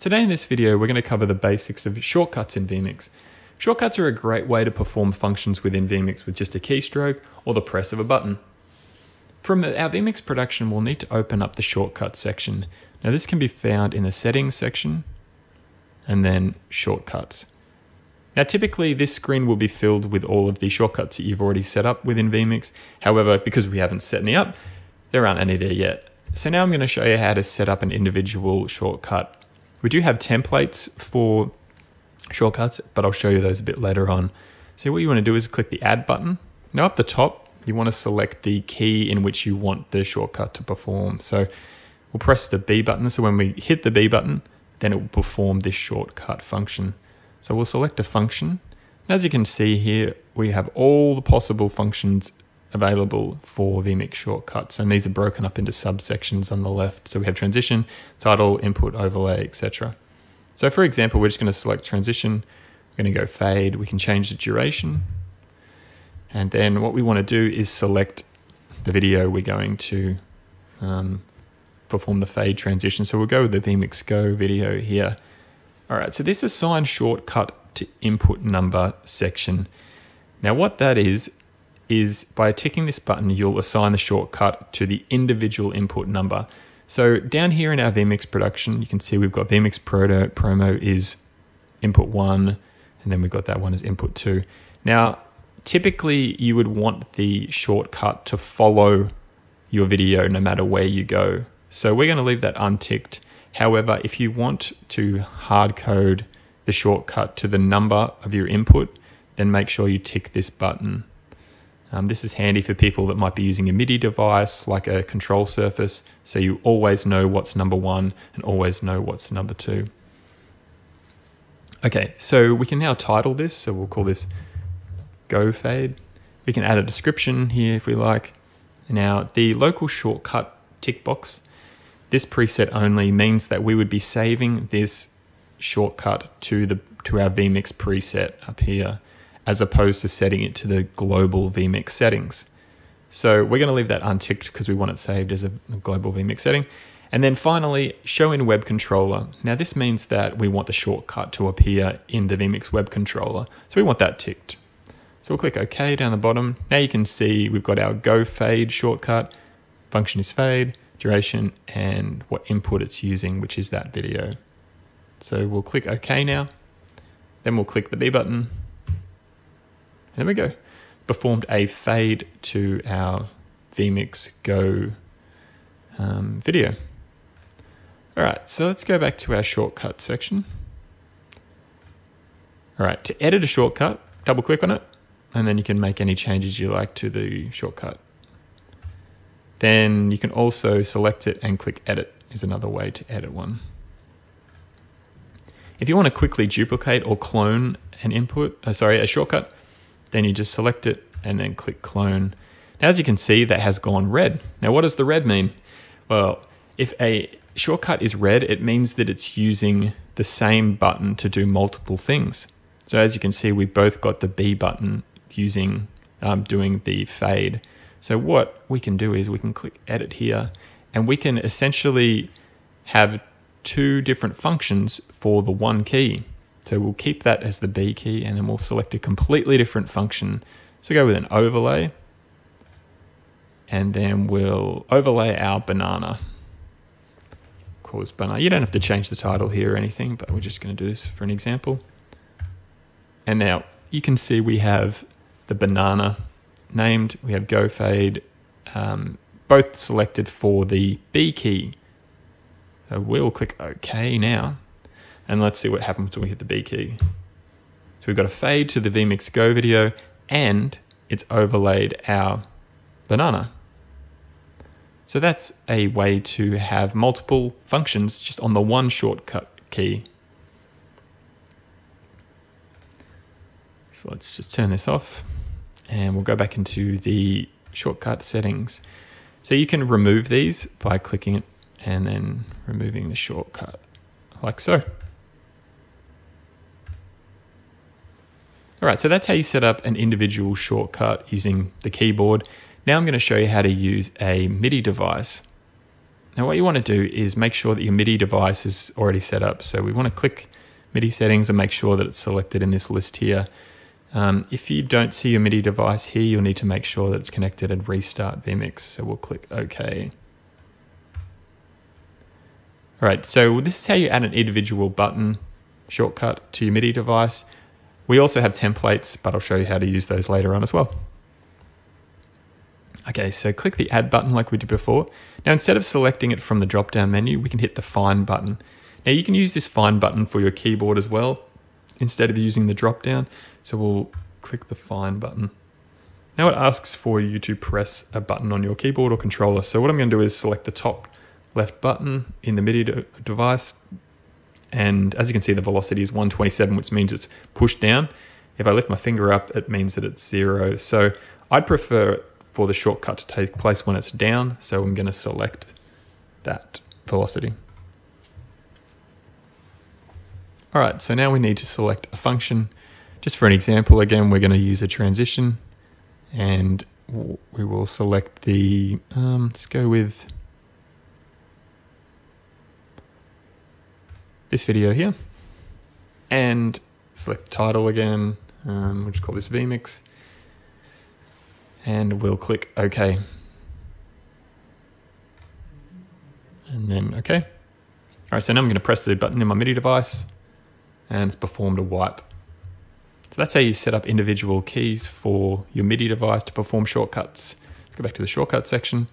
Today in this video, we're going to cover the basics of shortcuts in vMix. Shortcuts are a great way to perform functions within vMix with just a keystroke or the press of a button. From our vMix production, we'll need to open up the shortcuts section. Now this can be found in the settings section and then shortcuts. Now typically this screen will be filled with all of the shortcuts that you've already set up within vMix. However, because we haven't set any up, there aren't any there yet. So now I'm going to show you how to set up an individual shortcut. We do have templates for shortcuts, but I'll show you those a bit later on. So what you want to do is click the add button. Now up the top, you want to select the key in which you want the shortcut to perform. So we'll press the B button. So when we hit the B button, then it will perform this shortcut function. So we'll select a function. And As you can see here, we have all the possible functions available for vMix shortcuts. And these are broken up into subsections on the left. So we have transition, title, input, overlay, etc. So for example, we're just going to select transition. We're going to go fade. We can change the duration. And then what we want to do is select the video we're going to um, perform the fade transition. So we'll go with the vMix Go video here. All right, so this assign shortcut to input number section. Now what that is, is by ticking this button, you'll assign the shortcut to the individual input number. So down here in our vMix production, you can see we've got vMix Proto, promo is input one, and then we've got that one as input two. Now, typically you would want the shortcut to follow your video no matter where you go. So we're gonna leave that unticked. However, if you want to hard code the shortcut to the number of your input, then make sure you tick this button. Um, this is handy for people that might be using a MIDI device like a control surface, so you always know what's number one and always know what's number two. Okay, so we can now title this, so we'll call this Go Fade. We can add a description here if we like. Now, the local shortcut tick box, this preset only means that we would be saving this shortcut to the to our vMix preset up here as opposed to setting it to the global vMix settings. So we're going to leave that unticked because we want it saved as a global vMix setting. And then finally, show in web controller. Now this means that we want the shortcut to appear in the vMix web controller. So we want that ticked. So we'll click OK down the bottom. Now you can see we've got our go fade shortcut. Function is fade, duration, and what input it's using, which is that video. So we'll click OK now. Then we'll click the B button there we go. Performed a fade to our vMix Go um, video. All right, so let's go back to our shortcut section. All right, to edit a shortcut, double click on it, and then you can make any changes you like to the shortcut. Then you can also select it and click edit is another way to edit one. If you want to quickly duplicate or clone an input, uh, sorry, a shortcut, then you just select it and then click clone. Now, as you can see, that has gone red. Now, what does the red mean? Well, if a shortcut is red, it means that it's using the same button to do multiple things. So as you can see, we both got the B button using um, doing the fade. So what we can do is we can click edit here and we can essentially have two different functions for the one key. So we'll keep that as the B key and then we'll select a completely different function. So go with an overlay and then we'll overlay our banana. Cause banana. You don't have to change the title here or anything, but we're just going to do this for an example. And now you can see we have the banana named, we have go fade, um, both selected for the B key. So we'll click OK now. And let's see what happens when we hit the B key. So we've got a fade to the vMix Go video and it's overlaid our banana. So that's a way to have multiple functions just on the one shortcut key. So let's just turn this off and we'll go back into the shortcut settings. So you can remove these by clicking it and then removing the shortcut like so. All right, so that's how you set up an individual shortcut using the keyboard. Now I'm going to show you how to use a MIDI device. Now what you want to do is make sure that your MIDI device is already set up. So we want to click MIDI settings and make sure that it's selected in this list here. Um, if you don't see your MIDI device here, you'll need to make sure that it's connected and restart vMix. So we'll click OK. All right, so this is how you add an individual button shortcut to your MIDI device. We also have templates, but I'll show you how to use those later on as well. Okay, so click the add button like we did before. Now instead of selecting it from the drop down menu, we can hit the find button. Now you can use this find button for your keyboard as well, instead of using the drop down. So we'll click the find button. Now it asks for you to press a button on your keyboard or controller. So what I'm going to do is select the top left button in the MIDI device. And as you can see, the velocity is 127, which means it's pushed down. If I lift my finger up, it means that it's zero. So I'd prefer for the shortcut to take place when it's down. So I'm going to select that velocity. All right, so now we need to select a function. Just for an example, again, we're going to use a transition and we will select the, um, let's go with this video here and select title again. Um, we'll just call this vMix and we'll click OK. And then OK. All right, so now I'm going to press the button in my MIDI device and it's performed a wipe. So that's how you set up individual keys for your MIDI device to perform shortcuts. Let's go back to the shortcut section.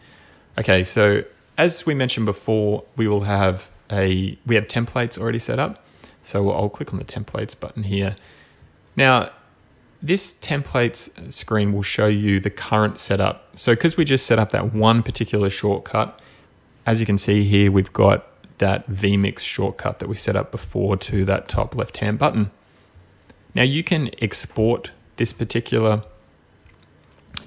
Okay, so as we mentioned before, we will have a, we have templates already set up. So I'll click on the templates button here. Now, this templates screen will show you the current setup. So because we just set up that one particular shortcut, as you can see here, we've got that vMix shortcut that we set up before to that top left-hand button. Now you can export this particular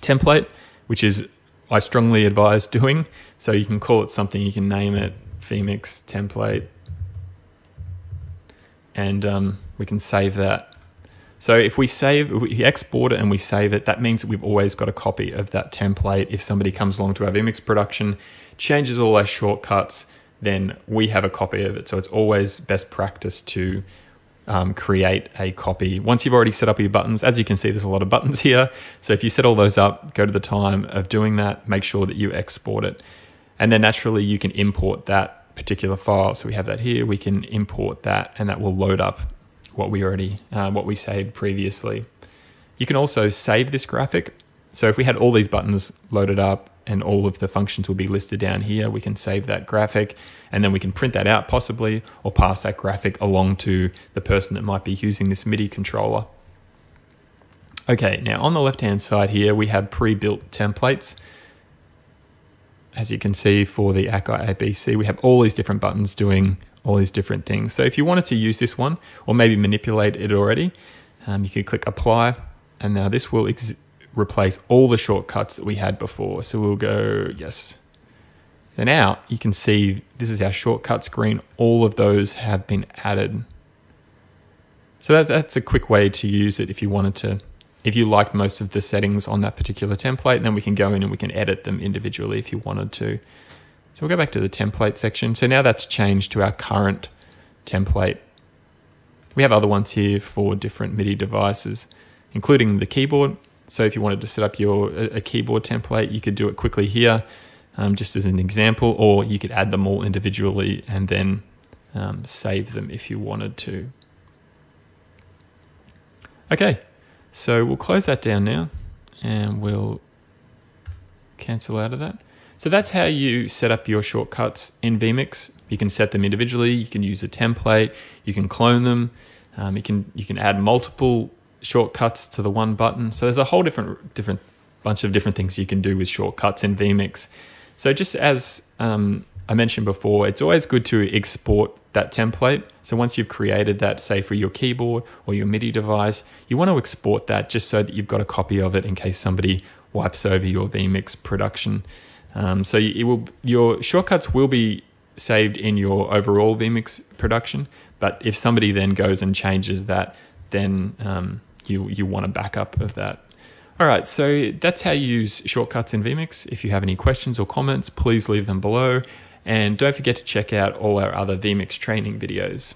template, which is I strongly advise doing. So you can call it something, you can name it vMix template, and um, we can save that. So if we save, we export it and we save it, that means that we've always got a copy of that template. If somebody comes along to our vMix production, changes all our shortcuts, then we have a copy of it. So it's always best practice to um, create a copy. Once you've already set up your buttons, as you can see, there's a lot of buttons here. So if you set all those up, go to the time of doing that, make sure that you export it. And then naturally you can import that particular file. So we have that here, we can import that and that will load up what we already, uh, what we saved previously. You can also save this graphic. So if we had all these buttons loaded up and all of the functions will be listed down here. We can save that graphic and then we can print that out possibly or pass that graphic along to the person that might be using this MIDI controller. Okay, now on the left hand side here, we have pre-built templates. As you can see for the Akai APC, we have all these different buttons doing all these different things. So if you wanted to use this one or maybe manipulate it already, um, you can click apply and now this will replace all the shortcuts that we had before. So we'll go, yes. So now you can see this is our shortcut screen. All of those have been added. So that, that's a quick way to use it if you wanted to. If you liked most of the settings on that particular template, then we can go in and we can edit them individually if you wanted to. So we'll go back to the template section. So now that's changed to our current template. We have other ones here for different MIDI devices, including the keyboard. So if you wanted to set up your a keyboard template, you could do it quickly here, um, just as an example, or you could add them all individually and then um, save them if you wanted to. Okay, so we'll close that down now and we'll cancel out of that. So that's how you set up your shortcuts in vMix. You can set them individually, you can use a template, you can clone them, um, you can you can add multiple shortcuts to the one button. So there's a whole different different bunch of different things you can do with shortcuts in vMix. So just as um, I mentioned before, it's always good to export that template. So once you've created that, say for your keyboard or your MIDI device, you want to export that just so that you've got a copy of it in case somebody wipes over your vMix production. Um, so it will, your shortcuts will be saved in your overall vMix production, but if somebody then goes and changes that, then um, you, you want a backup of that. All right, so that's how you use shortcuts in vMix. If you have any questions or comments, please leave them below. And don't forget to check out all our other vMix training videos.